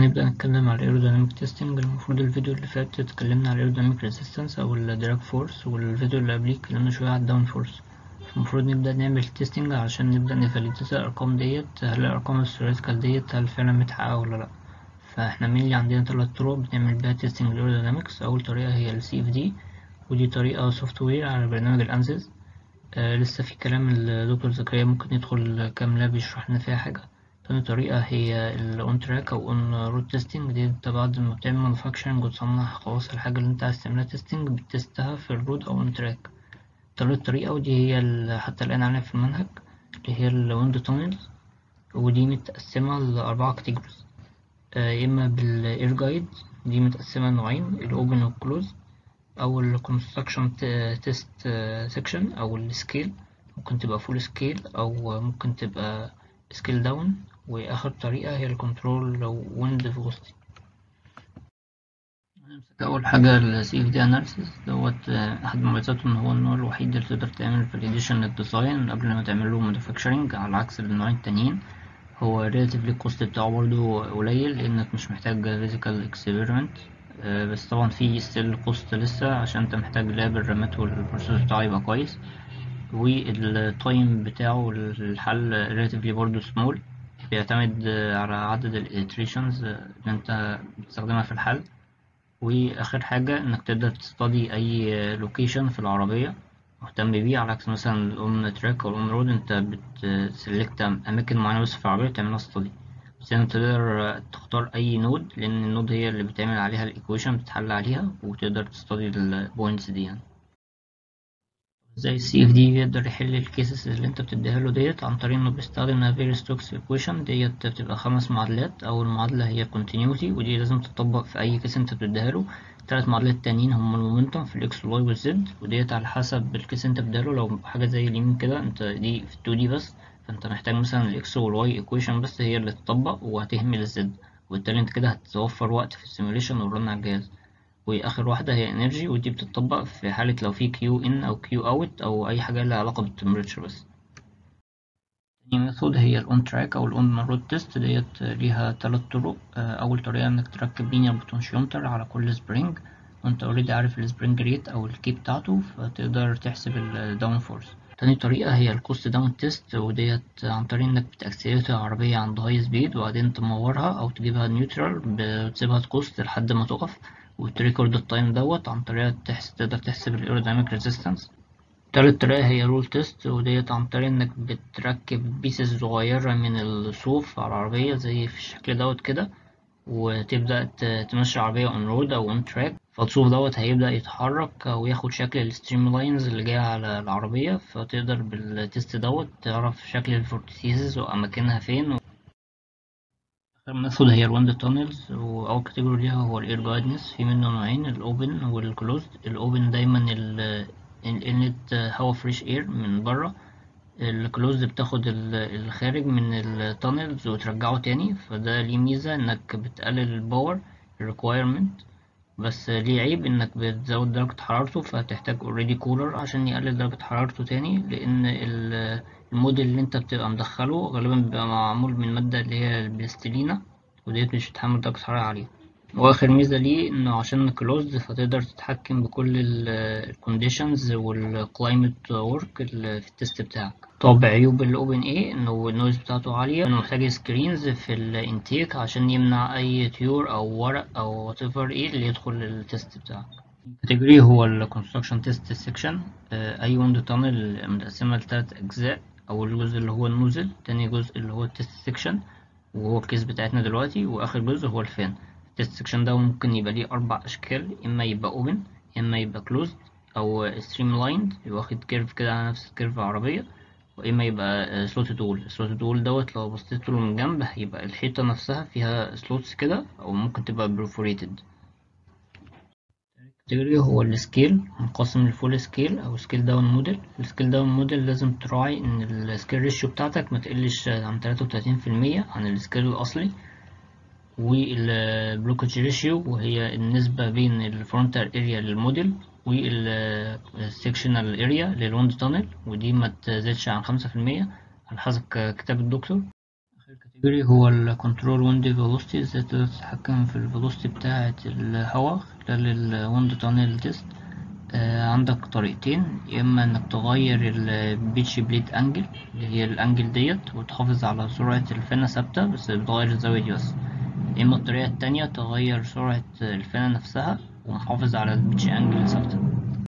هنبدأ نتكلم على ال aerodynamic testing المفروض الفيديو اللي فات اتكلمنا على ال aerodynamic resistance أو ال drag force والفيديو اللي قبليه اتكلمنا شوية على ال down force المفروض نبدأ نعمل testing عشان نبدأ ن validate الأرقام ديت هل الأرقام ال theoretical ديت هل فعلا متحققة ولا لأ. فإحنا مين عندنا تلات طرق بنعمل بيها testing لل aerodynamics أول طريقة هي ال CFD ودي طريقة software على برنامج ال Ansys آه لسه في كلام الدكتور زكريا ممكن يدخل كام lab يشرح لنا فيها حاجة. تاني طريقة هي ال on track أو on road testing. دي أنت بعد ما بتعمل manufacturing وتصنع خلاص الحاجة اللي أنت عايز تعملها testing بتستها في الرود أو on track. تالت طريقة ودي هي ال- حتى الآن عليها في المنهج اللي هي ال wind tunnels. ودي متقسمة لأربعة categories. آه، يا إما بال air guide دي متقسمة نوعين ال open وال close. أو ال construction test آه، section أو ال scale. ممكن تبقى full scale أو ممكن تبقى scale down وآخر طريقة هي ال control لل wind velocity هنمسك أول حاجة ال CFD analysis دوت آه، أحد مميزاته إن هو النوع الوحيد اللي تقدر تعمل validation لل design قبل ما تعمله manufacturing على عكس النوعين التانيين. هو relatively ال cost بتاعه برضه قليل لأنك مش محتاج physical experiment آه، بس طبعا في still cost لسه عشان أنت محتاج lap الرامات وال processor بتاعه يبقى كويس. وال time بتاعه للحل relatively برضه small. بيعتمد على عدد ال iterations آه، اللي انت بتستخدمها في الحل. وآخر حاجة إنك تقدر ت study أي location في العربية مهتم بيه على عكس مثلا ال on track أو ال on road أنت بت select أماكن معينة بس في العربية تعملها study بس انت تقدر تختار أي node لأن ال node هي اللي بتعمل عليها ال equation بتحل عليها وتقدر ت study ال points دي يعني. زي ال CFD بيقدر يحل ال cases اللي انت بتديها له ديت عن طريق انه بيستخدم Navier-Stokes equation ديت بتبقى خمس معادلات. أول معادلة هي continuity ودي لازم تطبق في أي case انت بتديها له. التلات معادلات التانيين هما المومنتوم في الاكس والواي والزد وديت على حسب ال case انت بتديها له. لو حاجة زي اليمين كده انت دي في 2 D بس فانت محتاج مثلا ال x وال y equation بس هي اللي تطبق وهتهمل ال z وبالتالي انت كده هتوفر وقت في ال simulation وال run على الجهاز. وآخر واحدة هي energy ودي بتطبق في حالة لو في Q in أو Q out أو أي حاجة لها علاقة بال temperature بس. تاني method هي ال on track أو ال on road test ديت ليها تلات طرق. آه، أول طريقة إنك تركب linear potentiometer على كل spring وأنت already عارف ال spring rate أو ال K بتاعته فتقدر تحسب ال down force تاني طريقة هي ال coast down test وديت عن طريق إنك بت accelerate العربية عند high speed وبعدين تمورها أو تجيبها neutral بتسيبها ت coast لحد ما تقف. وت record ال time دوت عن طريقة تحس... تقدر تحسب ال aerodynamic resistance تالت طريقة هي wool test وديت عن طريق إنك بتركب pieces صغيرة من الصوف على العربية زي في الشكل دوت كده وتبدأ تمشي العربية on road أو on track فالصوف دوت هيبدأ يتحرك وياخد شكل ال stream lines اللي جاية على العربية فتقدر بال test دوت تعرف شكل ال vortices وأماكنها فين آخر method هي ال wind tunnels وأول category ليها هو ال air guidance في منه نوعين ال open وال closed ال open دايما ال inlet هوا fresh air من بره ال closed بتاخد ال- الخارج من ال tunnels وترجعه تاني فده ليه ميزة إنك بتقلل ال power requirement. بس ليه عيب إنك بتزود درجة حرارته فهتحتاج already cooler عشان يقلل درجة حرارته تاني لأن ال- الموديل اللي أنت بتبقى مدخله غالبا بيبقى معمول من مادة اللي هي البلاستيلينا وديت مش بتحمل درجة حرارة عالية. واخر ميزة ليه انه عشان closed فتقدر تتحكم بكل ال conditions وال climate work في ال test بتاعك. طب عيوب ال open إيه انه ال noise بتاعته عالية إنه محتاج screens في ال intake عشان يمنع أي طيور أو ورق أو whatever إيه اللي يدخل ال test بتاعك. category هو ال construction test section أي wind tunnel متقسمة لتلات أجزاء. أول جزء اللي هو ال nozzle تاني جزء اللي هو ال test section وهو ال case بتاعتنا دلوقتي وآخر جزء هو ال fan ال test section ده ممكن يبقى ليه أربع أشكال إما يبقى open إما يبقى أو stream lined واخد curve كده على نفس ال curve العربيه واما يبقى slot wall ال slot wall دوت لو بصيت له من جنب هيبقى الحيطة نفسها فيها slots كده أو ممكن تبقى perforated ال category هو ال scale منقسم ل full scale أو scale down model ال scale down model لازم تراعي إن ال scale ratio بتاعتك ما تقلش عن 33% عن ال scale الأصلي. وال blockage ratio وهي النسبة بين الفرونتال اريا للموديل والسكشنال اريا للوند تانل ودي ما تزيدش عن خمسة في المية على حسب كتاب الدكتور. آخر category هو ال control wind velocity إزاي تقدر تتحكم في ال velocity بتاعة الهواء خلال ال wind tunnel test آه عندك طريقتين يا إما إنك تغير ال pitch blade angle اللي هي الانجل ديت وتحافظ على سرعة الفانة ثابتة بس بتغير الزاوية دي بس. اما الطريقة التانية تغير سرعة الفانة نفسها ومحافظ على البيتش أنجل ثابتة